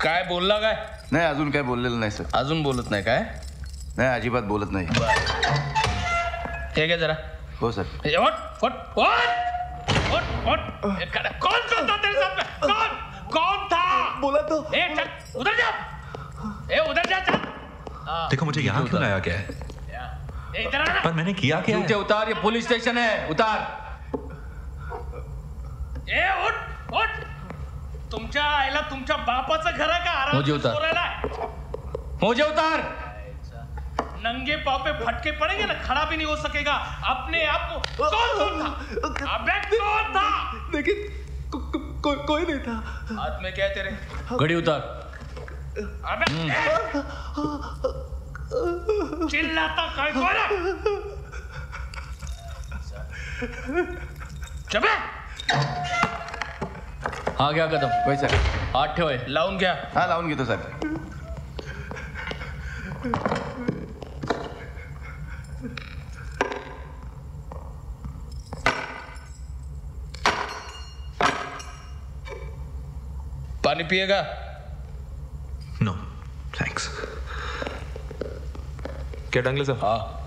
काय बोलला काय? नाही अजून काय बोललेलं नाही सर. अजून बोलत नाही काय? नाही अजिबात बोलत नाही. हे जरा. हो सर. ए, उठ, उठ, उठ, उठ, उठ. ए, कौन कौन था तेरे साथ में? कौन कौन था? बोला तो. ए चल उधर जा. ए उधर जा चल. हाँ, देखो मुझे यहाँ क्यों लाया गया है? ए, इधर आना पर मैंने किया क्या है? उतार ये पुलिस स्टेशन है उतार। ए उठ उठ। तुमच्या आईला तुमच्या बापाचं घर आहे का आराम उतार. चोरायला नंगे पाव पे फटके पड़ेंगे ना खड़ा भी नहीं हो सकेगा. अपने आप को कौन कौन था अबे कौन था? लेकिन को, को, को, कोई नहीं था। हाथ में क्या है तेरे? घड़ी उतार। अबे चिल्लाता काय कोण आहे? चबे! हा क्या कदम? वही सर। आठ हात ठेवाय क्या? हाँ लाउन लावून तो सर पानी पिएगा? नो थैंक्स क्या डंगले साहब हाँ।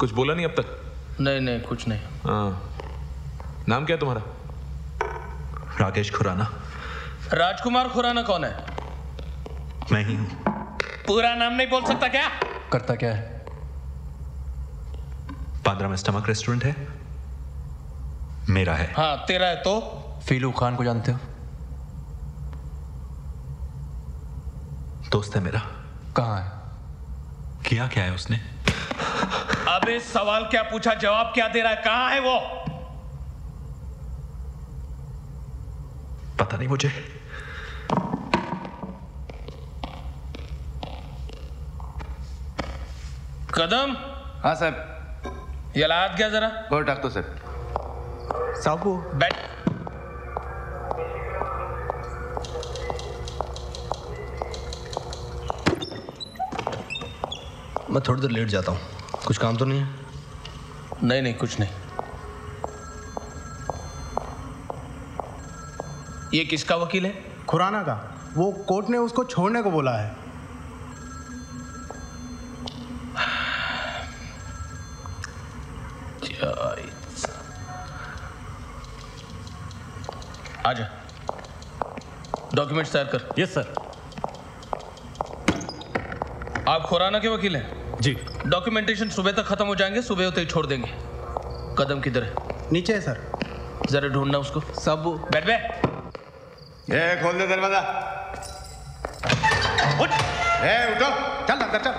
कुछ बोला नहीं अब तक? नहीं नहीं कुछ नहीं। हाँ। नाम क्या है तुम्हारा? राकेश खुराना। राजकुमार खुराना कौन है? मैं ही हूँ। पूरा नाम नहीं बोल सकता क्या? करता क्या है? पांद्रा में स्टमक रेस्टोरेंट है। मेरा है। हाँ तेरा है तो? फीलू खान को जानते हो? दोस्त है मेरा। कहाँ है? किया क्या है उसने? अबे सवाल क्या पूछा जवाब क्या दे रहा है? कहाँ है वो? पता नहीं मुझे कदम हाँ साहेब। याला हात घ्या जरा? हो टाकतो साहेब। साहब वो बैठ। मैं थोड़ी देर लेट जाता हूँ। कुछ काम तो नहीं है? नहीं नहीं कुछ नहीं। ये किसका वकील है? खुराना का। वो कोर्ट ने उसको छोड़ने को बोला है। आजा। डॉक्यूमेंट्स तैयार कर। यस सर आप खुराना के वकील हैं? जी। डॉक्यूमेंटेशन सुबह तक खत्म हो जाएँगे सुबह होते ही छोड़ देंगे। कदम किधर है? नीचे है सर। जरा ढूंढना उसको। सब बैठ बे ए खोल दे दरवाज़ा। उठ। ए उठो। चल अंदर चल।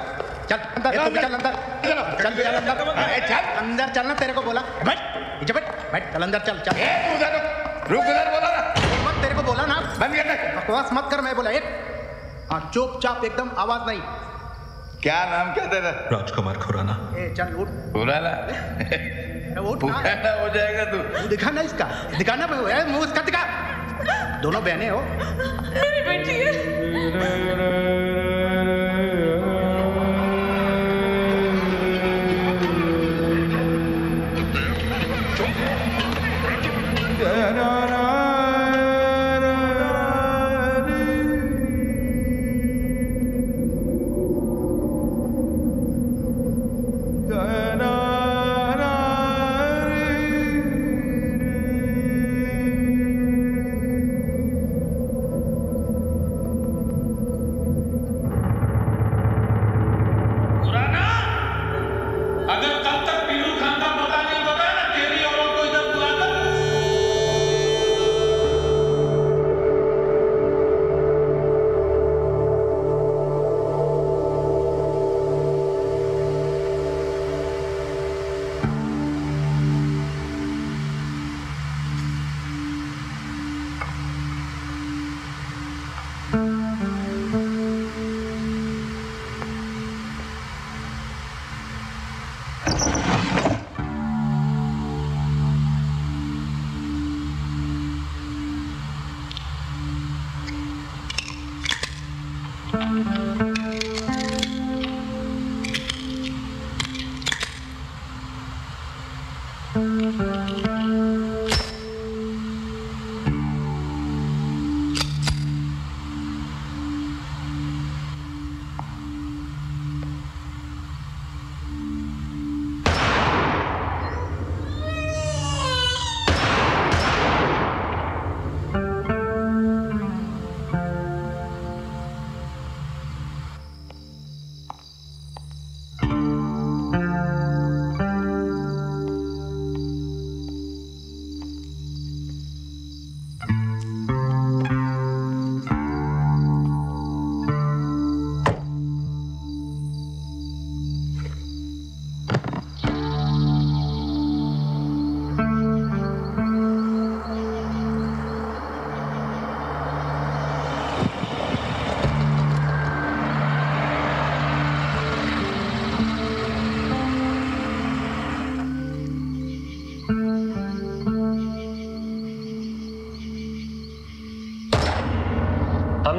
चल अंदर तू भी चल अंदर। चल चल अंदर। ए, चल। अंदर चलना तेरे को बोला। बैठ। नीचे बैठ। बैठ। चल अंदर चल चल। ए तू उधर रुक। रुक उधर बोला ना। मत तेरे को बोला ना। बंद कर बकवास मत कर मैं बोला एक। हाँ चुपचाप एकदम आवाज़ नहीं। क्या नाम क्या तेरा? राजकुमार खुराना। ए चल उठ। पुराना ए, उठ ना। हो जाएगा तू। दिखाना इसका। दिखाना मुँह इसका दिखा। दोनों बहने हो। मेरी बेटी है।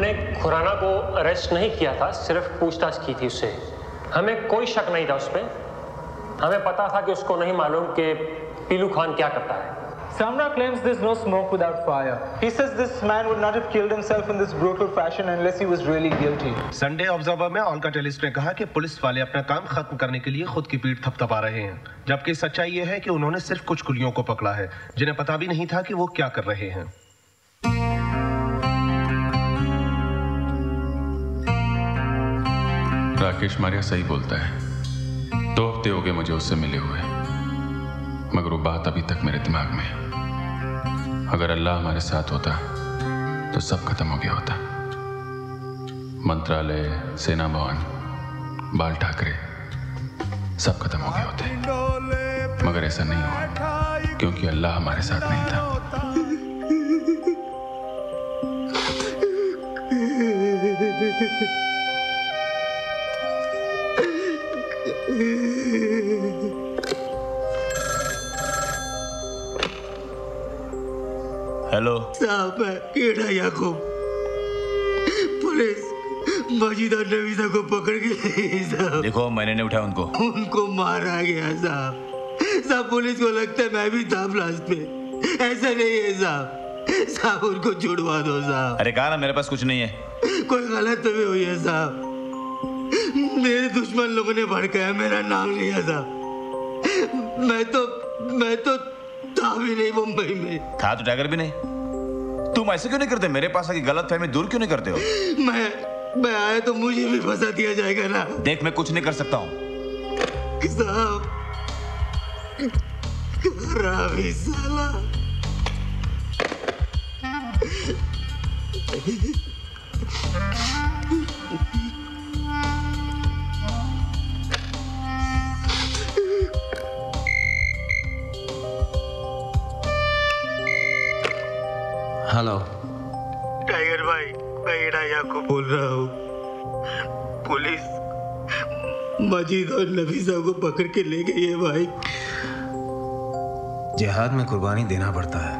हमने खुराना को अरेस्ट नहीं किया था सिर्फ़ पूछताछ की थी उससे हमें कोई शक नहीं था उस पर हमें पता था कि उसको नहीं मालूम कि पीलू खान क्या करता है Samra claims there's no smoke without fire. He says this man would not have killed himself in this brutal fashion unless he was really guilty. Sunday Observer में ऑल्का टेलिस ने कहा कि पुलिस वाले अपना काम खत्म करने के लिए खुद की पीठ थपथपा रहे हैं जबकि सच्चाई ये है कि उन्होंने सिर्फ़ कुछ कुलियों को पकड़ा है जिन्हें पता भी नहीं था कि वो क्या कर रहे हैं राकेश मारिया सही बोलता है। दो हफ़्ते हो गए मुझे उससे मिले हुए। मगर वो बात अभी तक मेरे दिमाग में है। अगर अल्लाह हमारे साथ होता तो सब खत्म हो गया होता। मंत्रालय, सेना भवन, बाल ठाकरे, सब खत्म हो गए होते। मगर ऐसा नहीं हुआ, क्योंकि अल्लाह हमारे साथ नहीं था। हेलो साहब मैं कीड़ा याकूब पुलिस मजीद और नवीसा को पकड़ के साहब। देखो मैंने नहीं उठाया उनको। उनको मारा गया साहब। साहब पुलिस को लगता है मैं भी था ब्लास्ट में। ऐसा नहीं है साहब। साहब उनको छुड़वा दो साहब। अरे कहा ना मेरे पास कुछ नहीं है। कोई गलत तो भी हुई है साहब। मेरे दुश्मन लोगों ने भड़काया मेरा नाम लिया था। मैं तो मैं तो था भी नहीं मुंबई में। था तो टाइगर भी नहीं। तुम ऐसे क्यों नहीं करते? मेरे पास आके गलत फहमी दूर क्यों नहीं करते हो? मैं मैं आया तो मुझे भी फंसा दिया जाएगा ना। देख मैं कुछ नहीं कर सकता हूँ। साहब खराबी हेलो। टाइगर भाई मैं इराया को बोल रहा हूँ। पुलिस मजीद और नफीसा को पकड़ के ले गई है भाई। जिहाद में कुर्बानी देना पड़ता है।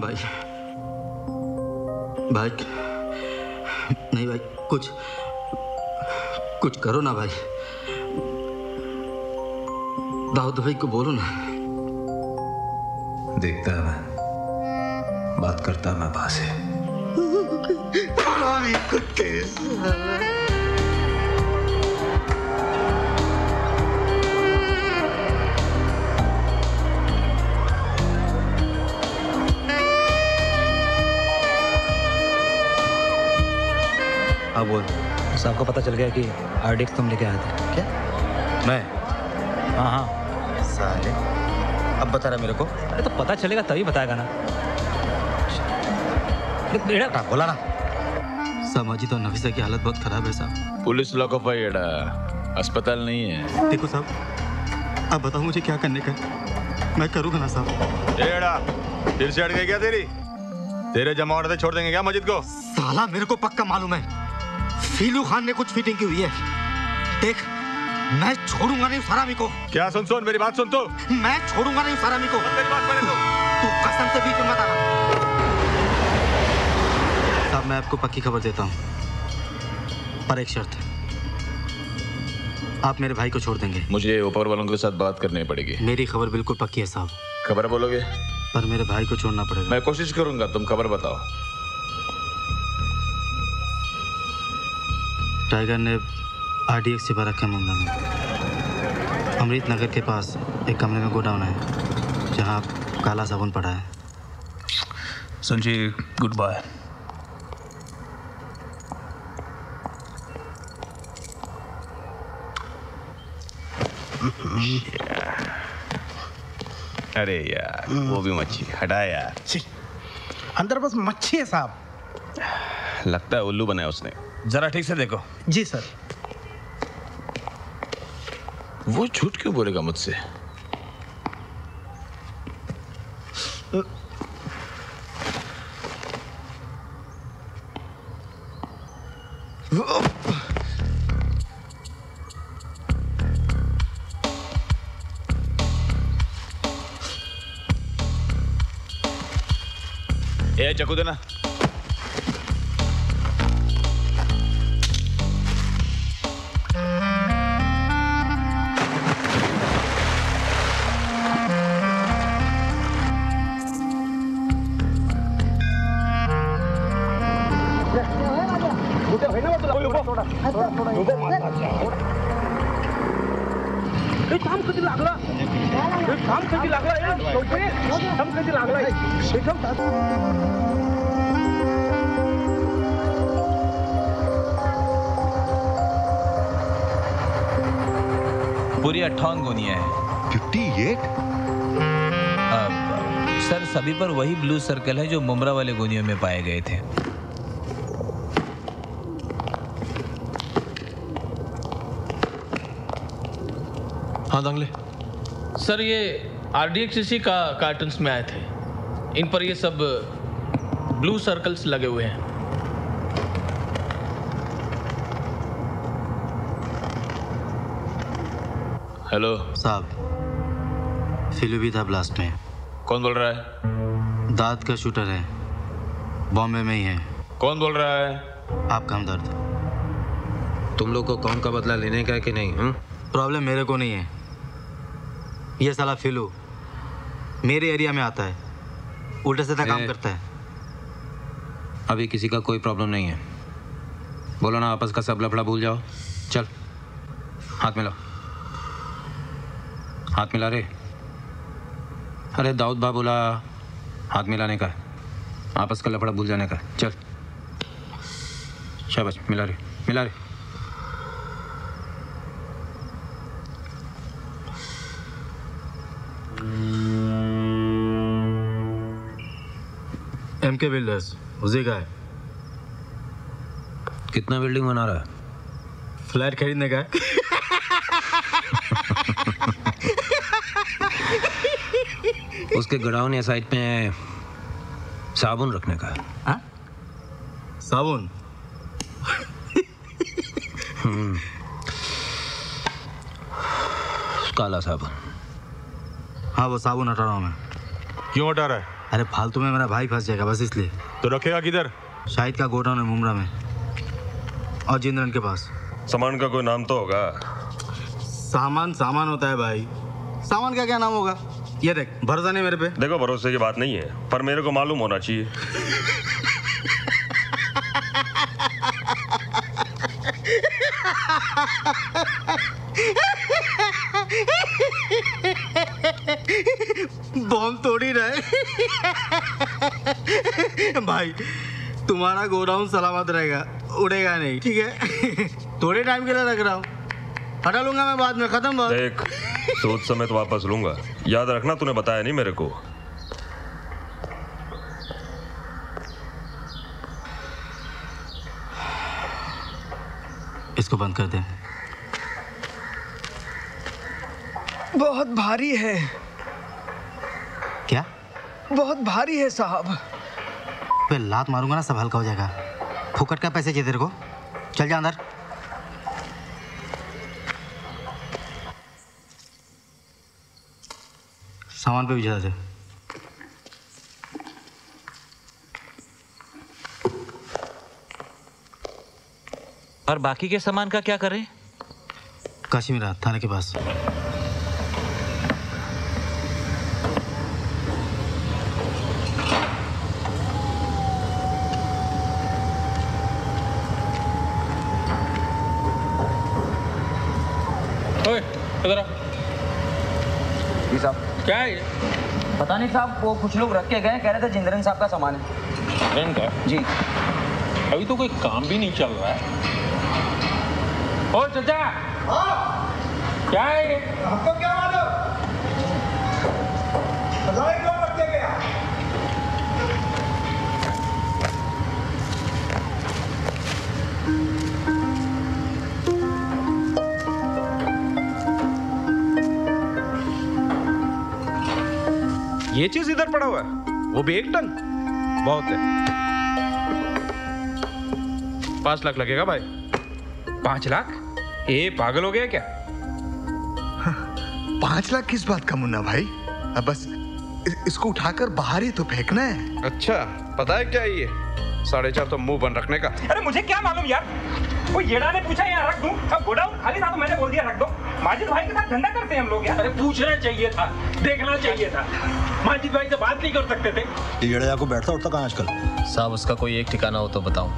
भाई भाई नहीं भाई कुछ कुछ करो ना भाई। दाऊद भाई को बोलो ना। देखता है। मैं बात करता मैं वहाँ से कुत्ते हाँ बोल साहब को पता चल गया कि आरडीएक्स तुम लेके आए थे क्या? मैं? हाँ हाँ। साले अब बता रहा मेरे को। अरे तो पता चलेगा तभी बताएगा ना। बोला ना। समाजी तो नफीसा की हालत बहुत खराब है साहब। पुलिस लॉकअप है। एड़ा अस्पताल नहीं है। देखो साहब अब बताओ मुझे क्या करने का मैं करूँगा ना साहब। एड़ा फिर से अड़ गई क्या तेरी? तेरे जमावट से छोड़ देंगे क्या मस्जिद को? साला मेरे को पक्का मालूम है। फीलू खान ने कुछ फिटिंग की हुई है। देख मैं छोड़ूँगा नहीं उस हरामी को। क्या सुन सुन मेरी बात सुन तो? मैं छोड़ूँगा नहीं उस हरामी को। मेरी बात तो? तू कसम से बीच में मत आना। मैं आपको पक्की खबर देता हूँ। पर एक शर्त आप मेरे भाई को छोड़ देंगे। मुझे ऊपर वालों के साथ बात करनी पड़ेगी। मेरी खबर बिल्कुल पक्की है साहब। खबर बोलोगे? पर मेरे भाई को छोड़ना पड़ेगा। मैं कोशिश करूँगा तुम खबर बताओ। टाइगर ने आरडीएक्स छिपा रखा है मामला में अमृत नगर के पास एक कमरे में गोडाउन है जहाँ काला साबुन पड़ा है। संजय गुड बाय अरे यार वो भी मच्छी हटा यार। अंदर बस मच्छी है साहब। लगता है उल्लू बनाया उसने। जरा ठीक से देखो। जी सर। वो झूठ क्यों बोलेगा मुझसे? चकू देना। अट्ठावन गोनियाँ हैं। फिफ्टी एट सर सभी पर वही ब्लू सर्कल है जो मुमरा वाले गोनियों में पाए गए थे। हाँ दंगले। सर ये आरडीएक्ससी का कार्टन्स में आए थे। इन पर ये सब ब्लू सर्कल्स लगे हुए हैं। हेलो साहब फिलू भी था ब्लास्ट में। कौन बोल रहा है? दाद का शूटर है। बॉम्बे में ही है। कौन बोल रहा है? आपका हमदर्द। तुम लोग को कौन का बदला लेने का है कि नहीं हम प्रॉब्लम मेरे को नहीं है। ये साला फिलू मेरे एरिया में आता है। उल्टा सीधा काम करता है। अभी किसी का कोई प्रॉब्लम नहीं है। बोलो ना आपस का सब लफड़ा भूल जाओ। चल हाथ मिलाओ हाथ मिला रे। अरे दाऊद बा बोला हाथ मिलाने का है। आपस का लफड़ा भूल जाने का है। चल। शाबाश मिला रे मिला रे। एम के बिल्डर्स उसी का है। कितना बिल्डिंग बना रहा है? फ्लैट खरीदने का है। उसके गोडाउन या साइड में साबुन रखने का। है साबुन? हम्म। काला साबुन। हाँ वो साबुन हटा रहा हूँ मैं। क्यों हटा रहा है? अरे फालतू में मेरा भाई फंस जाएगा बस इसलिए। तो रखेगा किधर? शाहिद का गोडाउन है मुमरा में। और जिंद्रन के पास। सामान का कोई नाम तो होगा। सामान सामान होता है भाई। सामान का क्या नाम होगा? ये देख भरोसा नहीं मेरे पे। देखो भरोसे की बात नहीं है पर मेरे को मालूम होना चाहिए। बॉम्ब तोड़ ही रहे भाई तुम्हारा गोडाउन सलामत रहेगा उड़ेगा नहीं ठीक है? थोड़े टाइम के लिए रख रहा हूँ। हटा लूँगा मैं बाद में खत्म बात। देख सोच समेत वापस लूँगा। याद रखना तूने बताया नहीं मेरे को। इसको बंद कर दे। बहुत भारी है। क्या? बहुत भारी है साहब। पे लात मारूँगा ना सब हल्का हो जाएगा। फुकट का पैसे चाहिए तेरे को। चल जा अंदर। सामान पे भी ज़्यादा और बाकी के सामान का क्या करें? काशी काशीमीरा थाने के पास ओए इधर आ जी साहब क्या है पता नहीं साहब वो कुछ लोग रख के गए कह रहे थे जिंदरन साहब का सामान है। का? जी। अभी तो कोई काम भी नहीं चल रहा है। ओ चाचा! क्या है ये? हमको क्या ये चीज़ इधर पड़ा हुआ है। वो भी एक टन बहुत है। पाँच लाख लगेगा भाई। पाँच लाख? ए पागल हो गया क्या? पाँच लाख किस बात का मुन्ना भाई? अब बस इसको उठाकर बाहर ही तो फेंकना है। अच्छा पता है क्या ये? साढ़े चार तो मुँह बंद रखने का। अरे मुझे क्या मालूम यार? वो येड़ा ने पूछा यहाँ रख दूँ। अब गोडाउन खाली था तो मैंने बोल दिया रख दो। माजिद भाई के साथ धंधा करते हैं हम लोग यार। अरे पूछना चाहिए था देखना चाहिए था। माजिद भाई से बात नहीं कर सकते थे। ये को बैठता उठता कहाँ आजकल? साहब उसका कोई एक ठिकाना हो तो बताओ।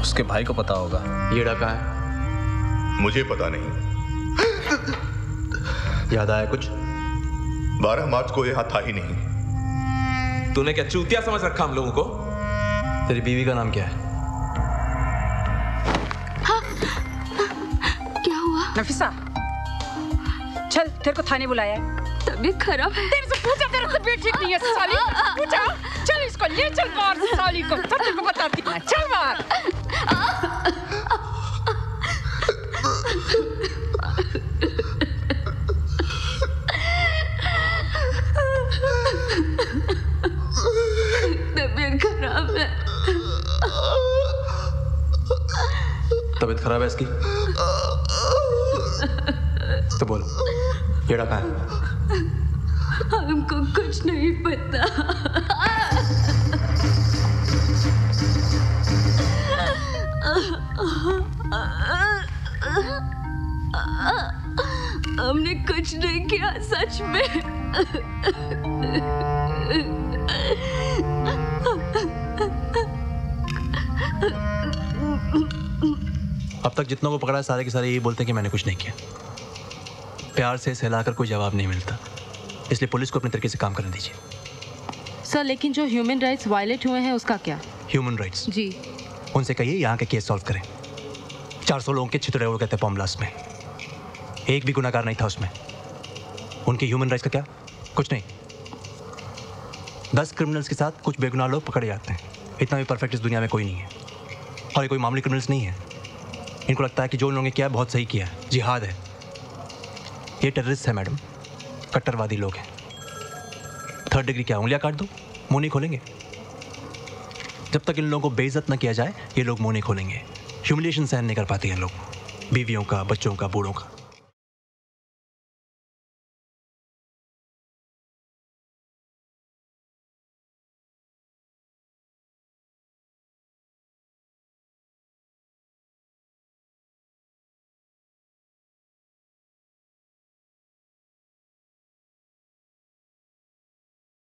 उसके भाई को पता होगा। ये डका है? मुझे पता नहीं। याद आया कुछ? बारह मार्च को यह था ही नहीं। तूने क्या चूतिया समझ रखा हम लोगों को? तेरी बीवी का नाम क्या है। क्या हुआ? नफीसा चल तेरे को थाने बुलाया है। तबीयत खराब है। तेरे से पूछा तबीयत ठीक नहीं है साली पूछा चल इसको ले चल बाहर साली को सब तेरे को बताती हूँ चल बाहर तबीयत खराब है तबीयत खराब है इसकी? तो बोलो। ये डका है। हमको कुछ नहीं पता। हमने कुछ नहीं किया सच में। अब तक जितनों को पकड़ा सारे के सारे यही बोलते हैं कि मैंने कुछ नहीं किया। प्यार से सहलाकर कोई जवाब नहीं मिलता। इसलिए पुलिस को अपने तरीके से काम करने दीजिए। सर लेकिन जो ह्यूमन राइट्स वायलेट हुए हैं उसका क्या? ह्यूमन राइट्स जी। उनसे कहिए यहाँ के केस सॉल्व करें। 400 लोगों के छितरे उड़ गए थे बॉम्ब ब्लास्ट में। एक भी गुनाहगार नहीं था उसमें। उनके ह्यूमन राइट्स का क्या? कुछ नहीं। दस क्रिमिनल्स के साथ कुछ बेगुनाह लोग पकड़े जाते हैं। इतना भी परफेक्ट इस दुनिया में कोई नहीं है। और ये कोई मामूली क्रिमिनल्स नहीं है। इनको लगता है कि जो इन लोगों ने किया है बहुत सही किया है। जिहाद है। ये टेररिस्ट है मैडम। कट्टरवादी लोग हैं। थर्ड डिग्री क्या उंगलियाँ काट दो, मुँह नहीं खोलेंगे। जब तक इन लोगों को बेइज्जत ना किया जाए, ये लोग मुँह नहीं खोलेंगे। ह्यूमिलेशन सहन नहीं कर पाते हैं लोग। बीवियों का, बच्चों का, बूढ़ों का।